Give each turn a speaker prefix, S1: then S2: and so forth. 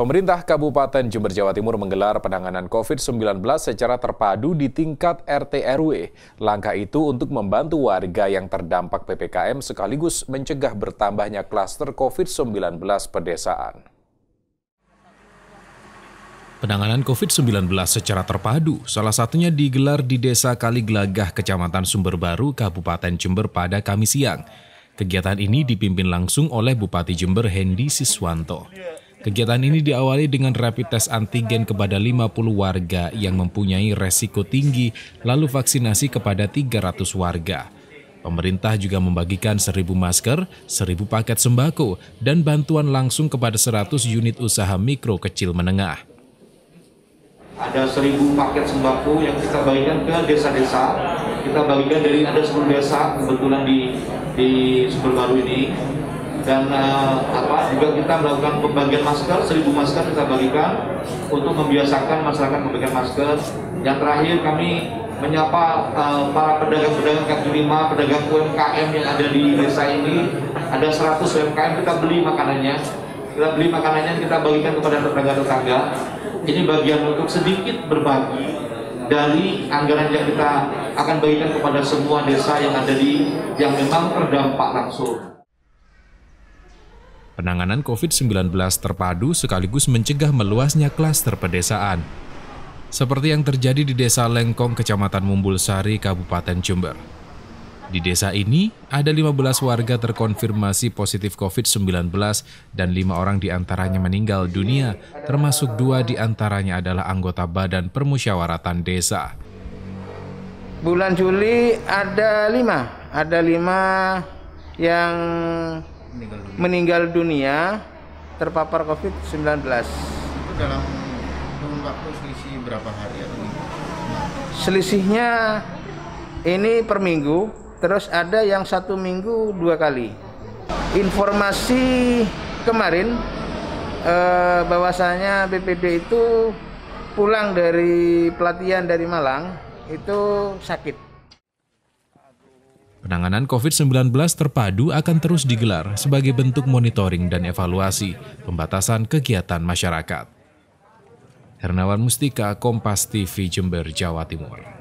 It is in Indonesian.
S1: Pemerintah Kabupaten Jember, Jawa Timur menggelar penanganan COVID-19 secara terpadu di tingkat RT RW. Langkah itu untuk membantu warga yang terdampak PPKM sekaligus mencegah bertambahnya klaster COVID-19 pedesaan.
S2: Penanganan COVID-19 secara terpadu, salah satunya digelar di Desa Kaliglagah, Kecamatan Sumber Baru, Kabupaten Jember pada Kamis siang. Kegiatan ini dipimpin langsung oleh Bupati Jember Hendi Siswanto. Kegiatan ini diawali dengan rapid test antigen kepada 50 warga yang mempunyai resiko tinggi, lalu vaksinasi kepada 300 warga. Pemerintah juga membagikan 1.000 masker, 1.000 paket sembako, dan bantuan langsung kepada 100 unit usaha mikro kecil menengah.
S3: Ada 1.000 paket sembako yang kita bagikan ke desa-desa. Kita bagikan dari ada 10 desa kebetulan di di Sumber Baru ini dan uh, apa juga kita melakukan pembagian masker seribu masker kita bagikan untuk membiasakan masyarakat membagikan masker. Yang terakhir kami menyapa uh, para pedagang-pedagang kaki lima pedagang UMKM yang ada di desa ini. Ada 100 UMKM kita beli makanannya. Kita beli makanannya kita bagikan kepada tetangga-tetangga. Ini bagian untuk sedikit berbagi dari anggaran yang kita akan bagikan kepada semua desa yang ada di yang memang terdampak langsung.
S2: Penanganan COVID-19 terpadu sekaligus mencegah meluasnya klaster pedesaan. Seperti yang terjadi di Desa Lengkong, Kecamatan Mumbulsari, Kabupaten Jember. Di desa ini, ada 15 warga terkonfirmasi positif COVID-19 dan lima orang di antaranya meninggal dunia, termasuk dua di antaranya adalah anggota Badan Permusyawaratan Desa.
S4: Bulan Juli ada lima, ada lima yang meninggal dunia, meninggal dunia terpapar COVID-19.
S5: Itu dalam waktu selisih berapa hari atau minggu?
S4: Selisihnya ini per minggu, terus ada yang satu minggu dua kali. Informasi kemarin eh, bahwasanya BPD itu pulang dari pelatihan dari Malang itu sakit.
S2: Penanganan COVID-19 terpadu akan terus digelar sebagai bentuk monitoring dan evaluasi pembatasan kegiatan masyarakat. Hernawan Mustika, Kompas TV Jember, Jawa Timur.